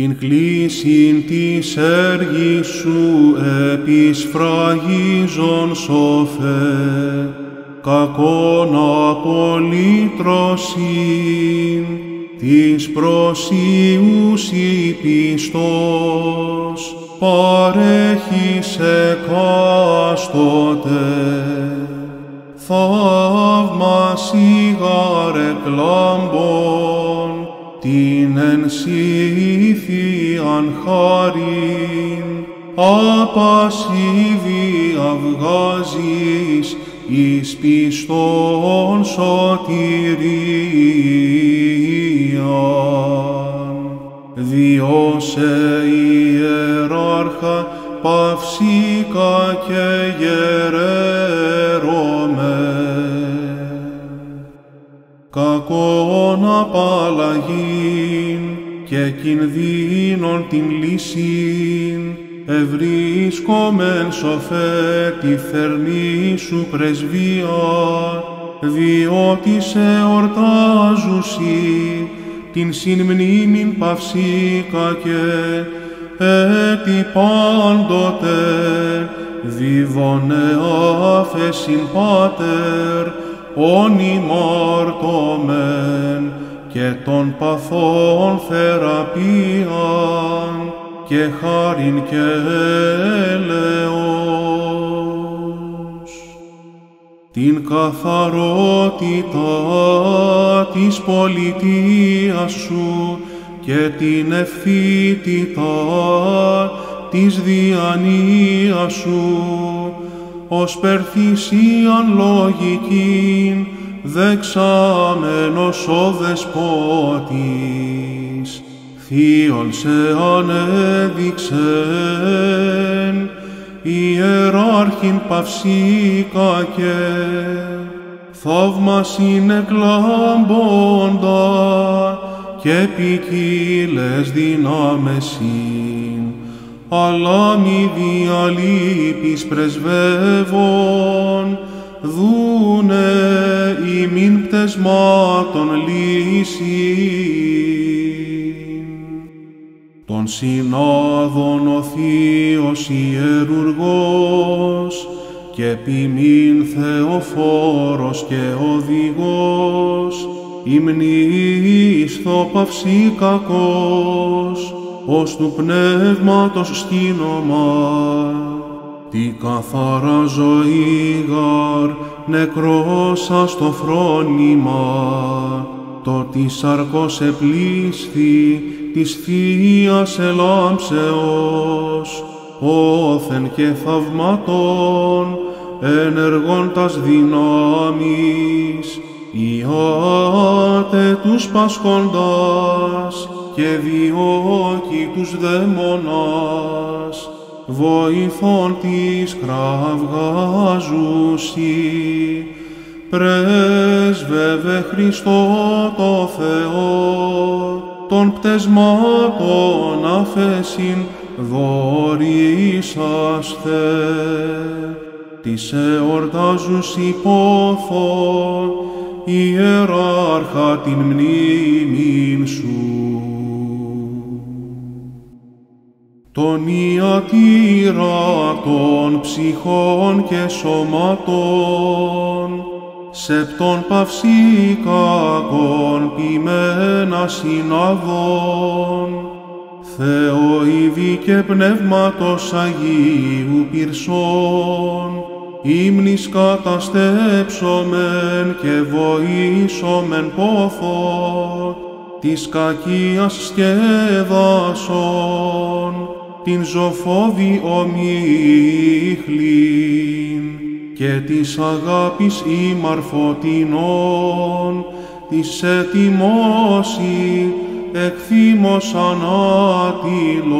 την κλίσιν της έργης σου επισφραγίζον σοφέ, κακόν απολύτρωσιν, της προσίους η πιστός, παρέχεις εκάστοτε. Θαύμα σιγάρε κλάμπον, την ενσύθιαν χάριν, απασίβη αυγάζεις εις πιστόν σωτηρίαν. Διώσε ιεράρχα παυσίκα και γερέρωμε. Κακόν απαλλαγήν και κινδύνων την λύσιν, ευρίσκομεν σοφέ τη θερμή σου πρεσβεία, διότι σε ορτάζουσι την συνμνήμην παυσίκα και έτι πάντοτε διδωνε άφεσιν πάτερ όνειμαρτωμεν και των παθών θεραπείαν και χάριν και έλεος. Την καθαρότητα της πολιτείας σου και την ευθύτητα της διανοίας σου, ως περθυσίαν λογικήν δεξάμενος ο δεσπότης, θείον σε ανέδειξεν, ιεράρχην παυσίκα και θαύμας είναι κλάμποντα και ποικίλες δυνάμεσιν, αλλά μη διαλείπεις πρεσβεύων, δούνε ημίν πτεσμάτων λύσιν. Τον συνάδων ο Θείος Ιερουργός και ποιμήν Θεοφόρος και οδηγός, υμνής παυσί κακός, ως του πνεύματος σκήνομα. Τι καθαρά ζωή γαρ νεκρόσα στο φρόνημα, το της σαρκός επλήσθη της Θείας ελάμψεως, όθεν και θαυματών ενεργών τας δυνάμεις, ιάτε τους πασχοντάς και διώκει τους δαίμονας, βοηθών της κραυγάζουσι, πρέσβευε Χριστό το Θεό, των πτεσμάτων αφέσιν δωρήσαστε, της εορτάζους υπόθω, ιεράρχα την μνήμην σου. Τον ιατήρα των ψυχών και σωματών, σεπτών παυσίκακων ποιμένα συναδών, Θεοειδή και Πνεύματος Αγίου Πυρσών, ύμνης καταστέψομεν και βοήσομεν πόθο, της κακίας σκεδάσον, την ζωφόβη ομίχλην και της αγάπης ημαρφωτινών, της ετοιμώσει εκθήμος ανάτηλος.